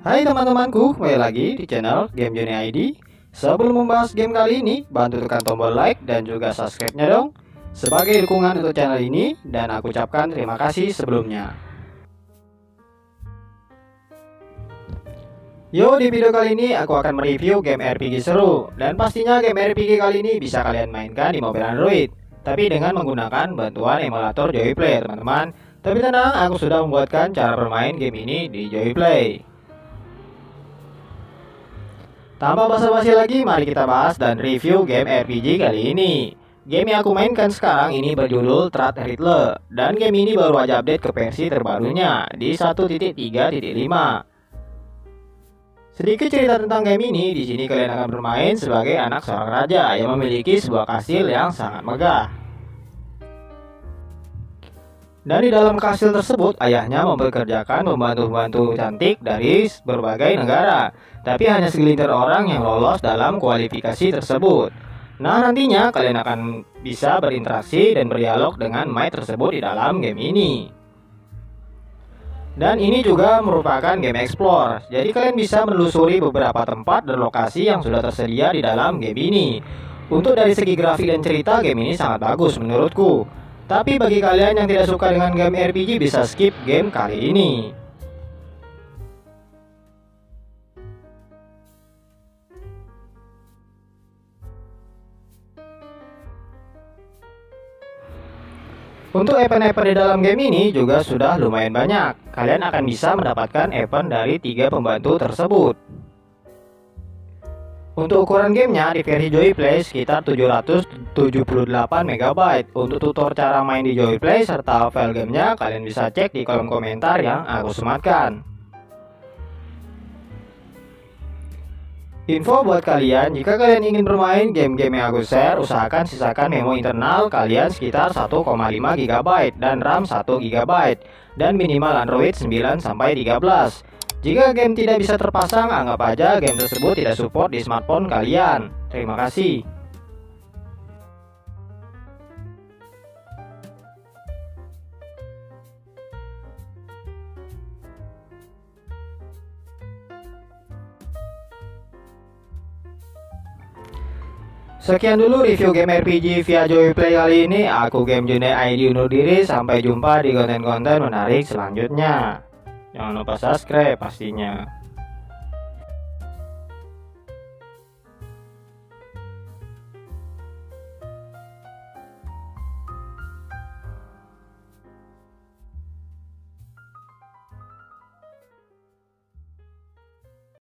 Hai teman-temanku, kembali lagi di channel Game Journey ID. Sebelum membahas game kali ini, bantu tekan tombol like dan juga subscribe-nya dong sebagai dukungan untuk channel ini dan aku ucapkan terima kasih sebelumnya. Yo, di video kali ini aku akan mereview game RPG seru dan pastinya game RPG kali ini bisa kalian mainkan di mobil Android tapi dengan menggunakan bantuan emulator Joyplay teman-teman. Tapi tenang, aku sudah membuatkan cara bermain game ini di Joyplay. Tanpa basa-basi lagi, mari kita bahas dan review game RPG kali ini. Game yang aku mainkan sekarang ini berjudul Trad Riddle dan game ini baru aja update ke versi terbarunya di 1.3.5. Sedikit cerita tentang game ini, di sini kalian akan bermain sebagai anak seorang raja yang memiliki sebuah kastil yang sangat megah. Dan di dalam kastil tersebut, ayahnya mempekerjakan pembantu-pembantu cantik dari berbagai negara. Tapi hanya segelintir orang yang lolos dalam kualifikasi tersebut. Nah, nantinya kalian akan bisa berinteraksi dan berdialog dengan Mai tersebut di dalam game ini. Dan ini juga merupakan game explore. Jadi kalian bisa menelusuri beberapa tempat dan lokasi yang sudah tersedia di dalam game ini. Untuk dari segi grafik dan cerita, game ini sangat bagus menurutku. Tapi bagi kalian yang tidak suka dengan game RPG bisa skip game kali ini. Untuk event-event di dalam game ini juga sudah lumayan banyak. Kalian akan bisa mendapatkan event dari tiga pembantu tersebut. Untuk ukuran gamenya di versi Joyplay sekitar 778 MB. Untuk tutor cara main di Joyplay serta file gamenya kalian bisa cek di kolom komentar yang aku sematkan. Info buat kalian, jika kalian ingin bermain game-game yang aku share, usahakan sisakan memo internal kalian sekitar 1,5 GB dan RAM 1 GB dan minimal Android 9 sampai 13. Jika game tidak bisa terpasang, anggap aja game tersebut tidak support di smartphone kalian. Terima kasih. Sekian dulu review game RPG via Joyplay kali ini. Aku Game June ID undur diri. Sampai jumpa di konten-konten menarik selanjutnya. Jangan lupa subscribe pastinya.